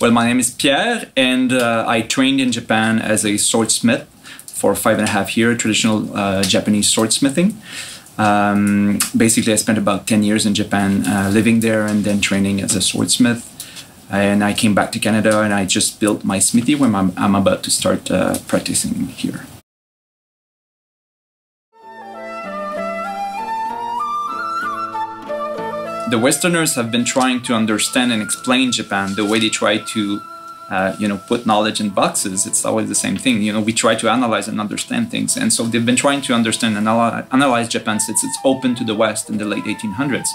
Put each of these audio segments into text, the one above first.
Well, my name is Pierre, and uh, I trained in Japan as a swordsmith for five and a half years, traditional uh, Japanese swordsmithing. Um, basically, I spent about 10 years in Japan uh, living there and then training as a swordsmith. And I came back to Canada and I just built my smithy when I'm, I'm about to start uh, practicing here. The Westerners have been trying to understand and explain Japan the way they try to uh, you know, put knowledge in boxes. It's always the same thing. You know, we try to analyze and understand things, and so they've been trying to understand and analyze Japan since it's open to the West in the late 1800s.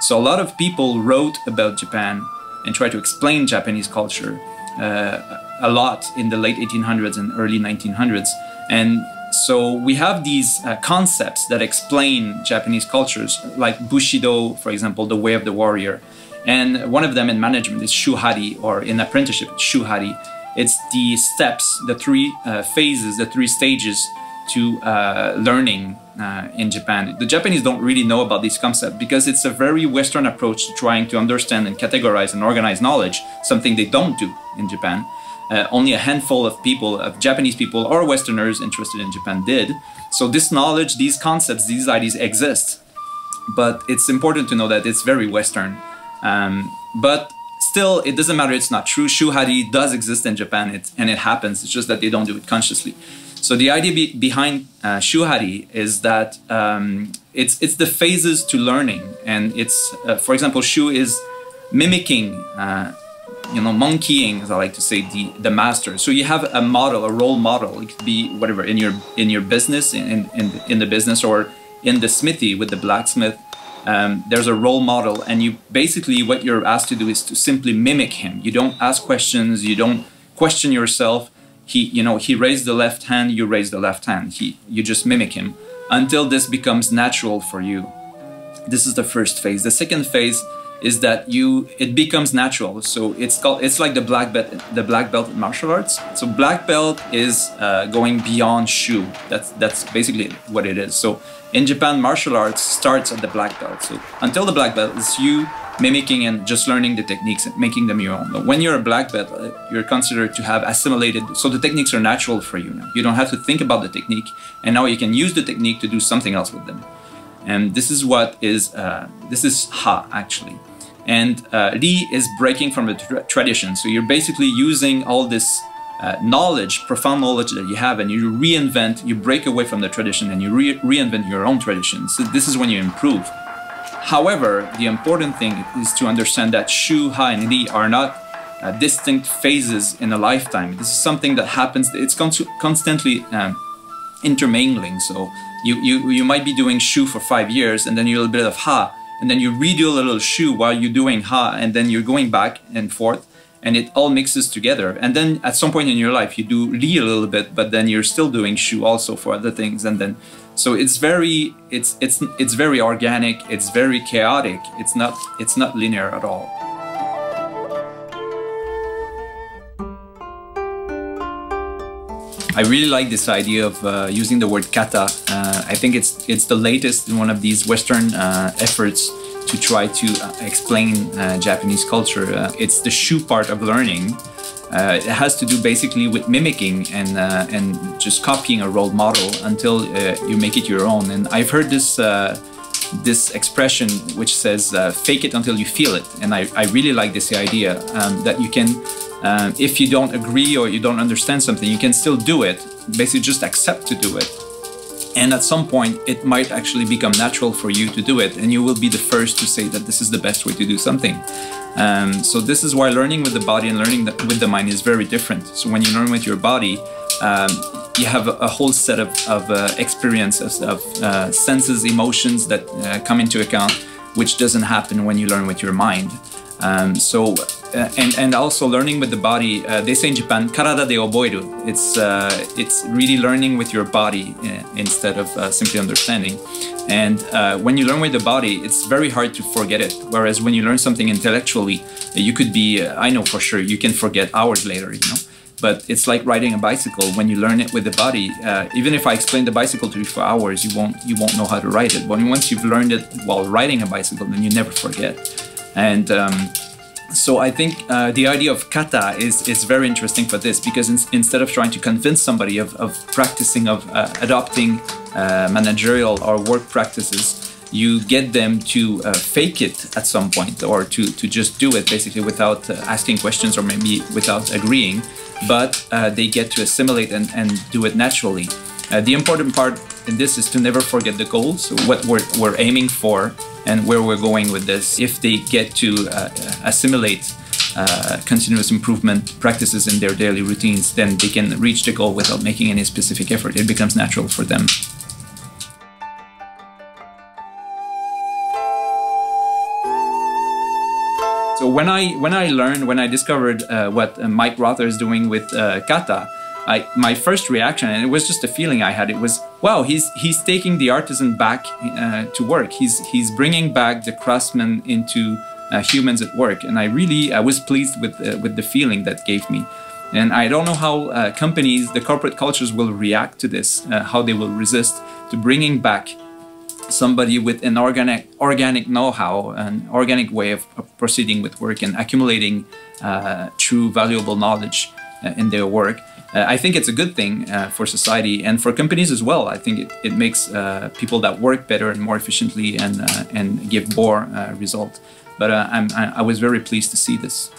So a lot of people wrote about Japan and tried to explain Japanese culture uh, a lot in the late 1800s and early 1900s, and so we have these uh, concepts that explain Japanese cultures, like Bushido, for example, the way of the warrior and one of them in management is shuhari, or in apprenticeship, shuhari. It's the steps, the three uh, phases, the three stages to uh, learning uh, in Japan. The Japanese don't really know about this concept because it's a very Western approach to trying to understand and categorize and organize knowledge, something they don't do in Japan. Uh, only a handful of people, of Japanese people or Westerners interested in Japan did. So this knowledge, these concepts, these ideas exist. But it's important to know that it's very Western. Um, but still, it doesn't matter. It's not true. Shuhari does exist in Japan, and it happens. It's just that they don't do it consciously. So the idea be behind uh, shuhari is that um, it's it's the phases to learning, and it's uh, for example, shu is mimicking. Uh, you know, monkeying, as I like to say, the the master. So you have a model, a role model. It could be whatever in your in your business, in in in the business, or in the smithy with the blacksmith um, there's a role model and you basically what you're asked to do is to simply mimic him you don't ask questions you don't question yourself he you know he raised the left hand you raise the left hand. He you just mimic him until this becomes natural for you. This is the first phase. The second phase is that you it becomes natural. So it's called it's like the black belt the black belt in martial arts. So black belt is uh, going beyond shu. That's that's basically what it is. So in japan martial arts starts at the black belt. So until the black belt is you mimicking and just learning the techniques and making them your own when you're a black belt uh, you're considered to have assimilated so the techniques are natural for you now you don't have to think about the technique and now you can use the technique to do something else with them and this is what is uh, this is ha actually and uh, Ri is breaking from the tra tradition. So you're basically using all this uh, knowledge, profound knowledge that you have, and you reinvent, you break away from the tradition and you re reinvent your own tradition. So this is when you improve. However, the important thing is to understand that Shu, Ha, and Li are not uh, distinct phases in a lifetime. This is something that happens, it's con constantly um, intermingling. So you, you, you might be doing Shu for five years and then you a little bit of Ha, and then you redo a little shu while you're doing ha, and then you're going back and forth, and it all mixes together. And then at some point in your life, you do li a little bit, but then you're still doing shu also for other things, and then so it's very it's it's it's very organic. It's very chaotic. It's not it's not linear at all. I really like this idea of uh, using the word kata. Uh, I think it's it's the latest in one of these Western uh, efforts to try to uh, explain uh, Japanese culture. Uh, it's the shu part of learning. it has to do basically with mimicking and and just copying a role model until you make it your own. And I've heard this this expression which says "fake it until you feel it," and I, I really like this idea um, that you can um, if you don't agree or you don't understand something, you can still do it. Basically, just accept to do it. And at some point, it might actually become natural for you to do it, and you will be the first to say that this is the best way to do something. Um, so this is why learning with the body and learning with the mind is very different. So when you learn with your body, um, you have a, a, whole set of, of uh, experiences, of uh, senses, emotions that uh, come into account, which doesn't happen when you learn with your mind. Um, so uh, and and also learning with the body. Uh, they say in Japan, "karada de oboeru." It's uh, it's really learning with your body uh, instead of uh, simply understanding. And when you learn with the body, it's very hard to forget it. Whereas when you learn something intellectually, you could be. I know for sure you can forget hours later. You know. But it's like riding a bicycle. When you learn it with the body, even if I explain the bicycle to you for hours, you won't you won't know how to ride it. But once you've learned it while riding a bicycle, then you never forget. And um, so I think uh, the idea of kata is, is very interesting for this because in, instead of trying to convince somebody of, of practicing, of uh, adopting uh, managerial or work practices, you get them to uh, fake it at some point or to, to just do it basically without uh, asking questions or maybe without agreeing, but uh, they get to assimilate and, and do it naturally. the important part in this is to never forget the goals, what we're, we're aiming for, and where we're going with this. If they get to uh, assimilate uh, continuous improvement practices in their daily routines, then they can reach the goal without making any specific effort. It becomes natural for them. So when I when I learned when I discovered uh, what uh, Mike Rother is doing with uh, Kata, I, my first reaction, and it was just a feeling I had, it was, wow, he's he's taking the artisan back uh, to work. He's he's bringing back the craftsman into uh, humans at work, and I really I was pleased with uh, with the feeling that gave me. And I don't know how uh, companies, the corporate cultures, will react to this, uh, how they will resist to bringing back somebody with an organic organic know-how, an organic way of, of proceeding with work and accumulating uh, true valuable knowledge in their work uh, I think it's a good thing uh, for society and for companies as well. I think it, it makes uh, people that work better and more efficiently and, uh, and give more uh, result. But uh, I'm, I was very pleased to see this.